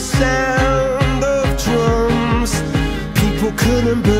sound of drums. People couldn't believe.